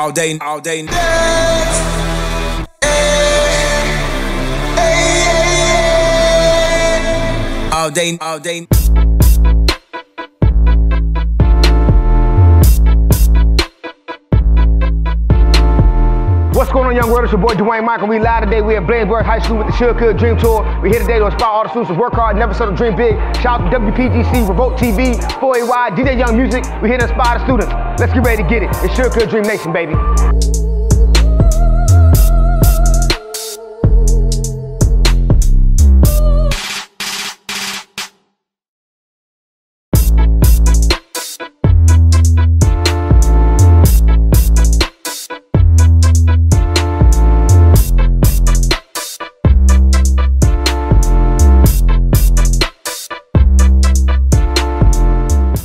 all day, all day. All day, all day. What's going on, young world? It's your boy Duane Myko. We live today. We at Bladensburg High School with the Should Could Dream Tour. We here today to inspire all the students to work hard, never settle, dream big. Shout out to WPGC, Revolt TV, 4AY, DJ Young Music. We here to inspire the students. Let's get ready to get it. It's Should Could Dream Nation, baby.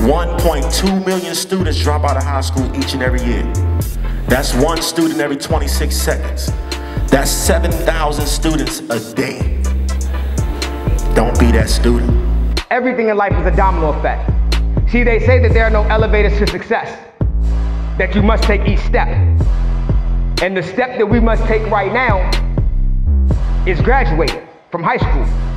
1.2 million students drop out of high school each and every year. That's one student every 26 seconds. That's 7,000 students a day. Don't be that student. Everything in life is a domino effect. See, they say that there are no elevators to success, that you must take each step. And the step that we must take right now is graduating from high school.